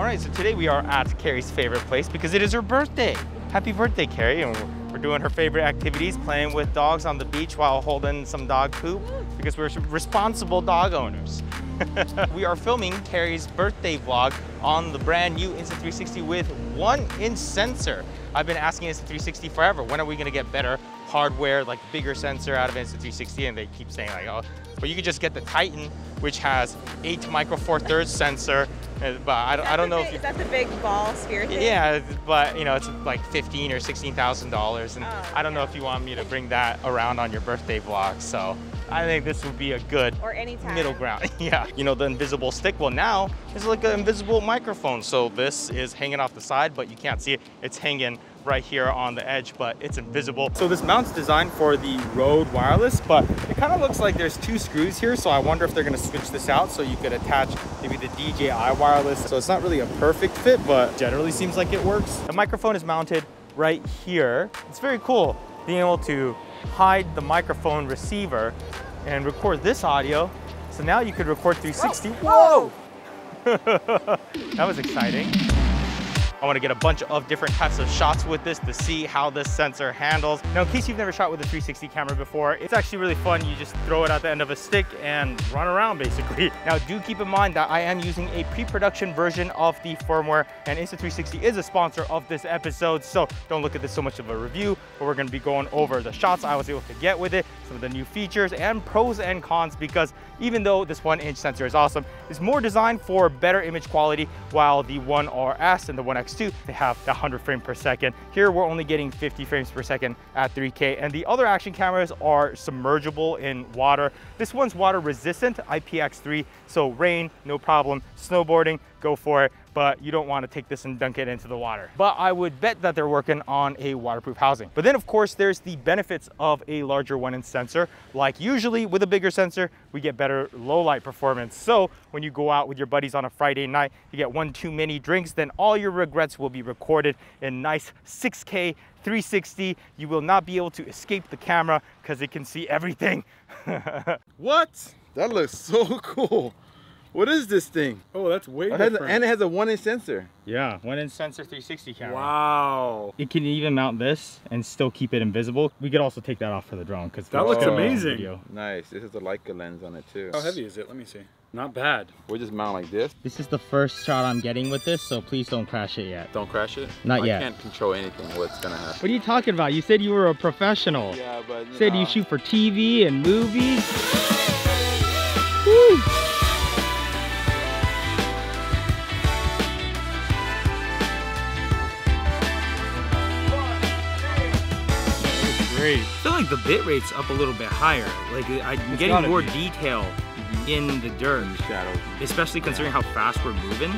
All right, so today we are at Carrie's favorite place because it is her birthday. Happy birthday, Carrie. And we're doing her favorite activities, playing with dogs on the beach while holding some dog poop because we're responsible dog owners. we are filming Carrie's birthday vlog on the brand new Insta360 with one inch sensor. I've been asking Insta360 forever, when are we gonna get better hardware, like bigger sensor out of Insta360? And they keep saying like, oh, but you could just get the Titan, which has eight micro four thirds sensor. Uh, but I don't, I don't know big, if you, is that the big ball sphere thing? Yeah, but you know it's like fifteen or sixteen thousand dollars, and Oh, I don't know if you want me to bring that around on your birthday vlog. So I think this would be a good Or anytime. middle ground. yeah, you know the invisible stick. Well, now it's like an invisible microphone. So this is hanging off the side, but you can't see it. It's hanging right here on the edge, but it's invisible. So this mount's designed for the Rode wireless, but it kind of looks like there's two screws here. So I wonder if they're gonna switch this out so you could attach maybe the DJI wireless. So it's not really a perfect fit, but generally seems like it works. The microphone is mounted right here. It's very cool being able to hide the microphone receiver and record this audio. So now you could record 360. Whoa! that was exciting. I want to get a bunch of different types of shots with this to see how this sensor handles. Now, in case you've never shot with a 360 camera before, it's actually really fun. You just throw it at the end of a stick and run around basically. Now, do keep in mind that I am using a pre-production version of the firmware and Insta360 is a sponsor of this episode. So don't look at this so much of a review, but we're going to be going over the shots I was able to get with it, some of the new features and pros and cons because even though this one inch sensor is awesome, it's more designed for better image quality while the One RS and the One X2, they have the 100 frame per second. Here we're only getting 50 frames per second at 3K and the other action cameras are submergible in water. This one's water resistant, IPX3, so rain, no problem. Snowboarding, go for it but you don't want to take this and dunk it into the water. But I would bet that they're working on a waterproof housing. But then of course there's the benefits of a larger one inch sensor. Like usually with a bigger sensor, we get better low light performance. So when you go out with your buddies on a Friday night, you get one too many drinks, then all your regrets will be recorded in nice 6K 360. You will not be able to escape the camera because it can see everything. What? That looks so cool. What is this thing? Oh, that's way It has different. and it has a one inch sensor. yeah, one inch sensor 360 camera. wow. It can even mount this and still keep it invisible. We could also take that off for the drone because That looks amazing. Nice. This is a Leica lens on it too. How heavy is it? Let me see. Not bad. We just mount like this. This is the first shot I'm getting with this, so please don't crash it yet. Don't crash it. Not I yet. I can't control anything. What's gonna happen? What are you talking about? You said you were a professional. Yeah, but you Said know, you shoot for TV and movies. Woo! Great. I feel like the bit rate's up a little bit higher. Like uh, I'm getting more be. detail mm-hmm. in the dirt, shadows. especially considering how fast we're moving.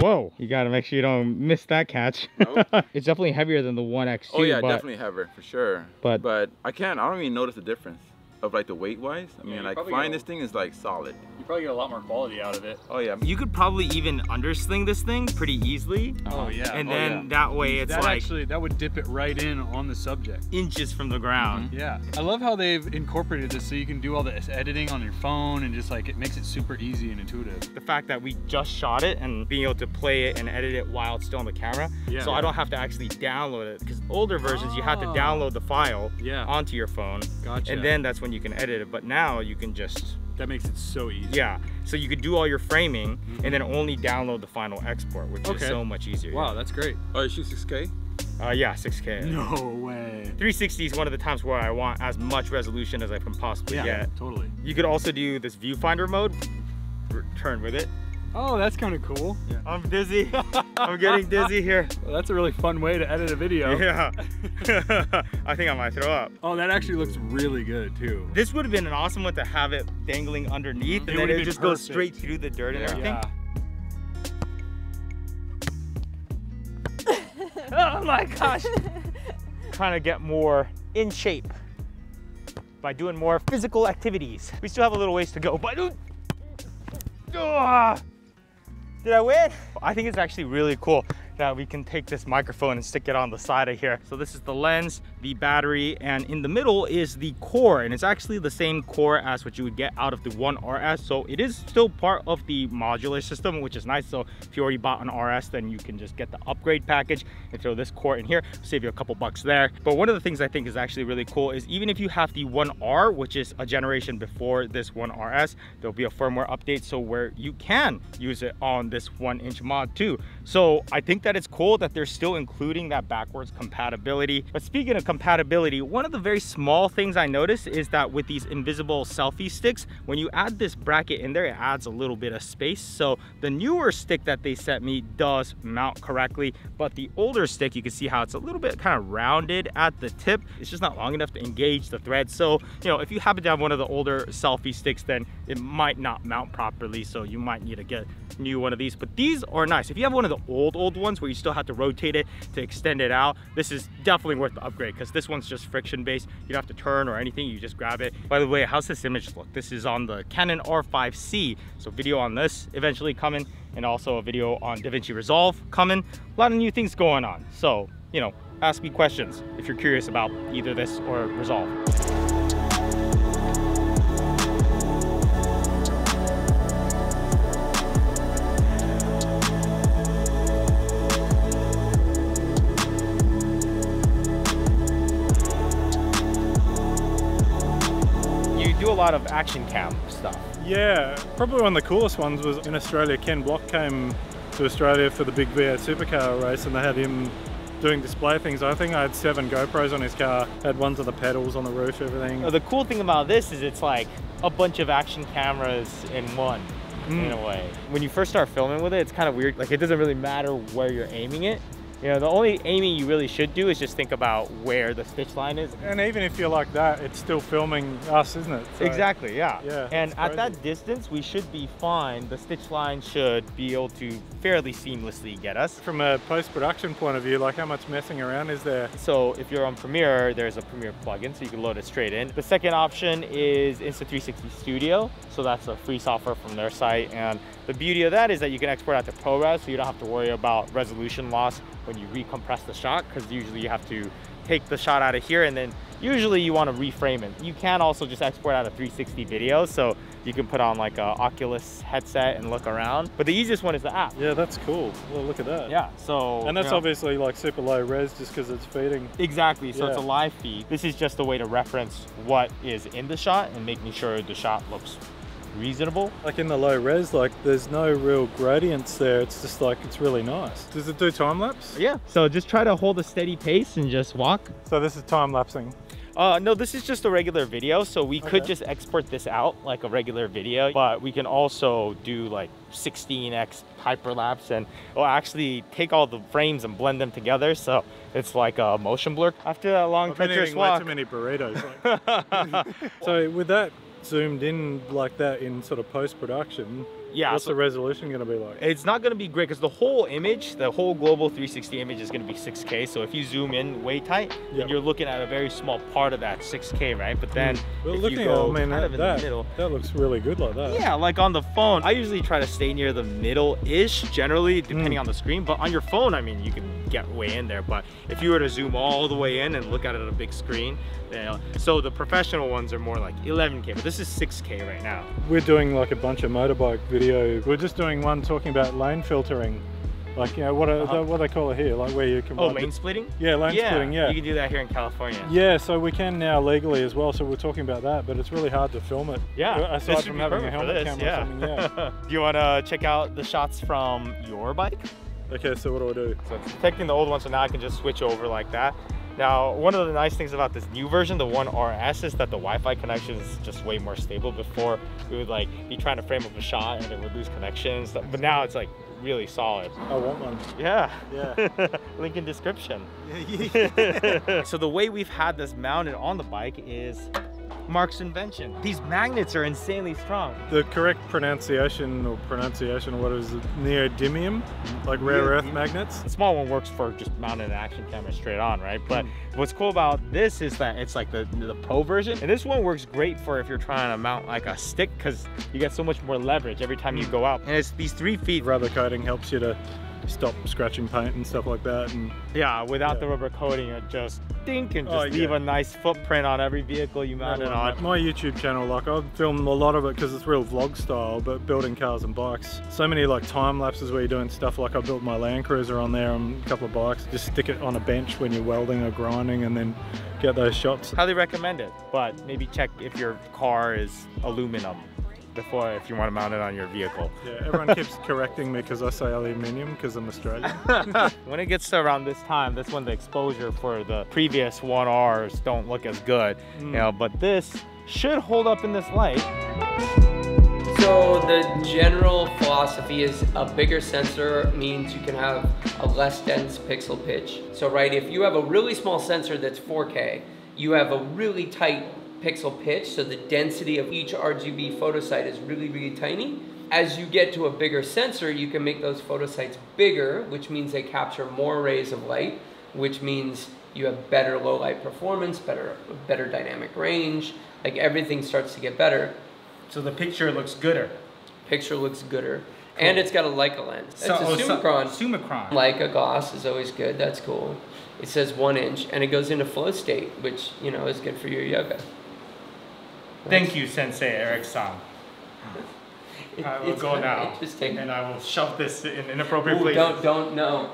Whoa. You gotta make sure you don't miss that catch. Nope. it's definitely heavier than the 1X2. Oh yeah, but definitely heavier for sure. but- but I can't. I don't even notice the difference of like the weight wise. I mean, you like probably flying this thing is like solid. You probably get a lot more quality out of it. Oh yeah. You could probably even undersling this thing pretty easily, Oh yeah. and Oh, then yeah. that way it's that like actually that would dip it right in on the subject. inches from the ground. Mm-hmm. Yeah. I love how they've incorporated this so you can do all this editing on your phone and just like it makes it super easy and intuitive. the fact that we just shot it and being able to play it and edit it while it's still on the camera. Yeah. So I don't have to actually download it because older versions you have to Oh. download the file Yeah. onto your phone Gotcha. and then that's when you can edit it. But now you can just that makes it so easy. yeah. So you could do all your framing and then only download the final export, which is so much easier. Wow, that's great. Oh, you shoot 6K? Uh, yeah, 6K. No way. 360 is one of the times where I want as much resolution as I can possibly Yeah, get. totally. You could also do this viewfinder mode. R- Turn with it. Oh, that's kind of cool. I'm dizzy. I'm getting dizzy here. Well, that's a really fun way to edit a video. Yeah. I think I might throw up. Oh, that actually looks really good too. This would have been an awesome one to have it dangling underneath It and then it been just goes straight through the dirt and everything. Yeah. Oh my gosh. Trying to get more in shape by doing more physical activities. We still have a little ways to go, but Ah! Did I win? I think it's actually really cool. That we can take this microphone and stick it on the side of here. So this is the lens, the battery, and in the middle is the core. And it's actually the same core as what you would get out of the One RS. So it is still part of the modular system, which is nice. So if you already bought an RS, then you can just get the upgrade package and throw this core in here, save you a couple bucks there. But one of the things I think is actually really cool is even if you have the One R, which is a generation before this One RS, there'll be a firmware update so where you can use it on this one inch mod too. So I think that it's cool that they're still including that backwards compatibility. But speaking of compatibility, one of the very small things I noticed is that with these invisible selfie sticks, when you add this bracket in there, it adds a little bit of space. So the newer stick that they sent me does mount correctly, but the older stick, you can see how it's a little bit kind of rounded at the tip. It's just not long enough to engage the thread. So, you know, if you happen to have one of the older selfie sticks, then it might not mount properly. So you might need to get new one of these, but these are nice. If you have one of the old, old ones where you still have to rotate it to extend it out, this is definitely worth the upgrade because this one's just friction based. You don't have to turn or anything, you just grab it. By the way, how's this image look? This is on the Canon R5C. So video on this eventually coming and also a video on DaVinci Resolve coming. A lot of new things going on. So, you know, ask me questions if you're curious about either this or Resolve. Yeah, probably one of the coolest ones was in Australia. Ken Block came to Australia for the big V8 supercar race and they had him doing display things. I think I had seven GoPros on his car, had ones of the pedals on the roof, everything. The cool thing about this is it's like a bunch of action cameras in one, in mm. a way. When you first start filming with it, it's kind of weird. Like it doesn't really matter where you're aiming it. You know, the only aiming you really should do is just think about where the stitch line is. And even if you're like that, it's still filming us, isn't it? So- Exactly, yeah. Yeah, and at that distance, we should be fine. The stitch line should be able to fairly seamlessly get us. From a post-production point of view, like how much messing around is there? So if you're on Premiere, there's a Premiere plugin, so you can load it straight in. The second option is Insta360 Studio. So that's a free software from their site. And the beauty of that is that you can export out to ProRes, so you don't have to worry about resolution loss when you recompress the shot, because usually you have to take the shot out of here and then usually you want to reframe it. You can also just export out a 360 video, so you can put on like a Oculus headset and look around. But the easiest one is the app. Yeah, that's cool. Well, look at that. Yeah, so. And that's you know. obviously like super low res just because it's feeding. Exactly, so it's a live feed. This is just a way to reference what is in the shot and making sure the shot looks reasonable. Like in the low res, like there's no real gradients there. It's just like, it's really nice. Does it do time lapse? Yeah. So just try to hold a steady pace and just walk. So this is time lapsing. Uh, no, this is just a regular video, so we could just export this out like a regular video, but we can also do like 16x hyperlapse and we'll actually take all the frames and blend them together, so it's like a motion blur. After that long, I've been treacherous eating way walk. too many burritos. like. so with that zoomed in like that in sort of post-production, yeah, what's so the resolution going to be like? It's not going to be great because the whole image, the whole global 360 image is going to be 6K. So if you zoom in way tight, then Yep. you're looking at a very small part of that 6K, right? But then Well, if looking you go I mean, kind of in that, the middle, that looks really good like that. yeah, like on the phone, I usually try to stay near the middle-ish generally, depending Mm. on the screen. But on your phone, I mean, you can get way in there. But if you were to zoom all the way in and look at it on a big screen, you know, so the professional ones are more like 11K, but this is 6K right now. We're doing like a bunch of motorbike video. We're just doing one talking about lane filtering. Like, you know, what, are, Uh-huh. what they call it here, like where you can Oh, lane splitting? Yeah, lane splitting, yeah. You can do that here in California. Yeah, so we can now legally as well. So we're talking about that, but it's really hard to film it. Yeah, aside this should from having a helmet camera or something. Yeah. do you want to check out the shots from your bike? okay, so what do I do? So it's detecting the old one, so now I can just switch over like that. Now, one of the nice things about this new version, the One RS, is that the Wi-Fi connection is just way more stable. Before, we would like be trying to frame up a shot and it would lose connections, but now it's like really solid. Oh, I want one. Yeah. Yeah. Link in description. so the way we've had this mounted on the bike is Mark's invention. These magnets are insanely strong. The correct pronunciation or pronunciation or what is it? Neodymium, like rare earth magnets. The small one works for just mounting an action camera straight on, right? But hmm. what's cool about this is that it's like the, the pro version. And this one works great for if you're trying to mount like a stick because you get so much more leverage every time you hmm. go out. And it's these three feet. Rubber coating helps you to stop scratching paint and stuff like that. And Yeah, without Yeah. the rubber coating, it just dink and oh, just Oh, leave yeah. a nice footprint on every vehicle you mount it on. My YouTube channel, like I film a lot of it because it's real vlog style, but building cars and bikes. So many like time lapses where you're doing stuff like I built my Land Cruiser on there and a couple of bikes. Just stick it on a bench when you're welding or grinding and then get those shots. Highly recommend it, but maybe check if your car is aluminum before if you want to mount it on your vehicle. Yeah, everyone keeps correcting me because I say aluminium because I'm Australian. when it gets to around this time, that's when the exposure for the previous 1Rs don't look as good, you hmm. know, but this should hold up in this light. So the general philosophy is a bigger sensor means you can have a less dense pixel pitch. So right, if you have a really small sensor that's 4K, you have a really tight pixel pitch, so the density of each RGB photosite is really, really tiny. As you get to a bigger sensor, you can make those photosites bigger, which means they capture more rays of light, which means you have better low light performance, better, better dynamic range, like everything starts to get better So the picture looks gooder. picture looks gooder. And it's got a Leica lens. It's a oh, so- Summicron. Summicron. Leica gloss is always good. That's cool. It says one inch, and it goes into flow state, which you know is good for your yoga. Thank you, Sensei Eric San. I will it's go now, Interesting. and I will shove this in inappropriate Ooh, places. don't don't know.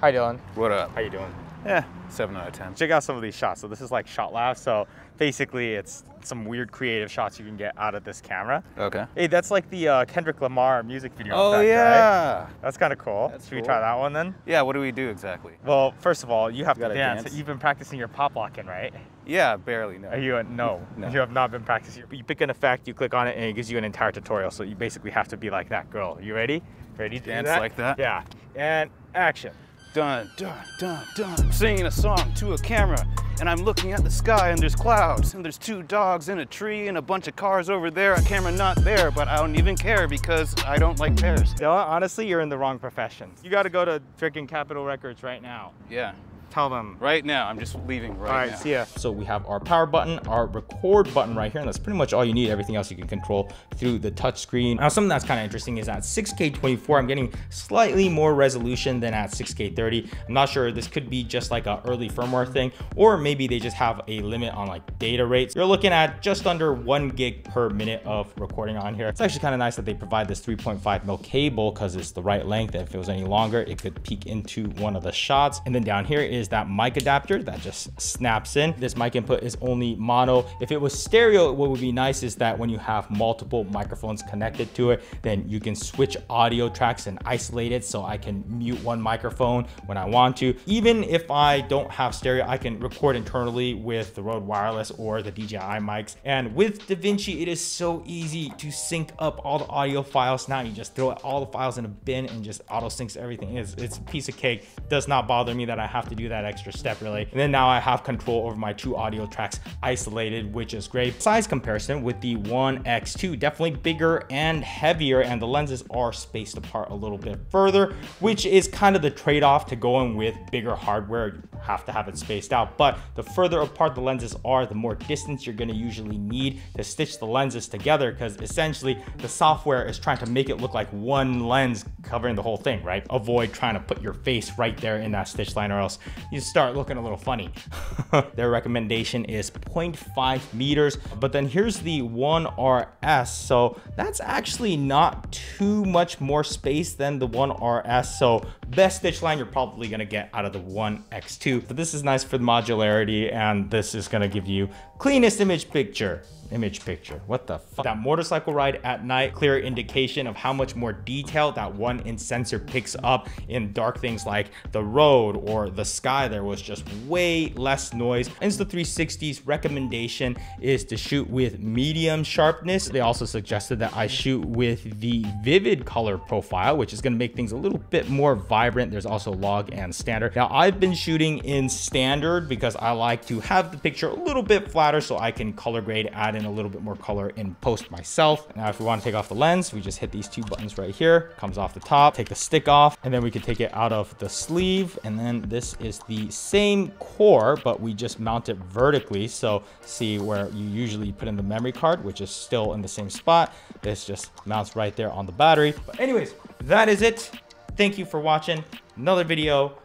Hi, Dylan. What up? How you doing? Yeah, 7 out of 10. Check out some of these shots. So this is like Shot Lab. So basically, it's some weird creative shots you can get out of this camera. Okay. Hey, that's like the uh, Kendrick Lamar music video. Oh, effect, right? yeah. That's kind of cool. That's Should we try that one then? Yeah, what do we do exactly? Well, first of all, you have You to dance. dance. You've been practicing your pop locking, right? Yeah, barely, no. Are you a, no, No. you have not been practicing. You pick an effect, you click on it, and it gives you an entire tutorial. So you basically have to be like that girl. You ready? Ready to do Dance that? like that? Yeah. And action. Dun, dun, dun, dun. I'm singing a song to a camera, and I'm looking at the sky, and there's clouds, and there's two dogs in a tree, and a bunch of cars over there. A camera not there, but I don't even care because I don't like pears. Dylan, honestly, you're in the wrong profession. You got to go to freaking Capitol Records right now. Yeah, Tell them. right now. I'm just leaving right, All right, now. see ya. So we have our power button, our record button right here, and that's pretty much all you need. Everything else you can control through the touch screen. Now, something that's kind of interesting is at 6K 24, I'm getting slightly more resolution than at 6K 30. I'm not sure this could be just like a early firmware thing, or maybe they just have a limit on like data rates. You're looking at just under one gig per minute of recording on here. It's actually kind of nice that they provide this 3.5 mil cable because it's the right length. If it was any longer, it could peek into one of the shots. And then down here is that mic adapter that just snaps in. This mic input is only mono. If it was stereo, what would be nice is that when you have multiple microphones connected to it, then you can switch audio tracks and isolate it so I can mute one microphone when I want to. Even if I don't have stereo, I can record internally with the Rode Wireless or the DJI mics. And with DaVinci, it is so easy to sync up all the audio files. Now you just throw all the files in a bin and just auto syncs everything. It's, it's a piece of cake. Does not bother me that I have to do that extra step really. And then now I have control over my two audio tracks isolated, which is great. Size comparison with the One X2, definitely bigger and heavier, and the lenses are spaced apart a little bit further, which is kind of the trade-off to going with bigger hardware. You have to have it spaced out, but the further apart the lenses are, the more distance you're gonna usually need to stitch the lenses together, because essentially the software is trying to make it look like one lens covering the whole thing, right? Avoid trying to put your face right there in that stitch line or else you start looking a little funny. Their recommendation is 0.5 meters, but then here's the One RS. So that's actually not too much more space than the One RS. So best stitch line you're probably gonna get out of the One X2. But this is nice for the modularity and this is gonna give you cleanest image picture image picture. What the fuck? That motorcycle ride at night, clear indication of how much more detail that one in sensor picks up in dark things like the road or the sky. There was just way less noise. Insta360's recommendation is to shoot with medium sharpness. They also suggested that I shoot with the vivid color profile, which is gonna make things a little bit more vibrant. There's also log and standard. Now I've been shooting in standard because I like to have the picture a little bit flatter so I can color grade, add in a little bit more color in post myself. Now, if we want to take off the lens, we just hit these two buttons right here, comes off the top, take the stick off, and then we can take it out of the sleeve. And then this is the same core, but we just mount it vertically. So see where you usually put in the memory card, which is still in the same spot. This just mounts right there on the battery. But anyways, that is it thank you for watching another video.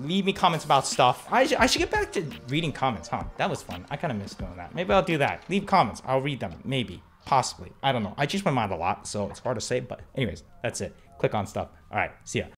Leave me comments about stuff. I, sh I should get back to reading comments, huh? That was fun. I kind of miss doing that. Maybe I'll do that. Leave comments. I'll read them. Maybe. Possibly. I don't know. I change my mind a lot, so it's hard to say. But anyways, that's it. Click on stuff. All right. See ya.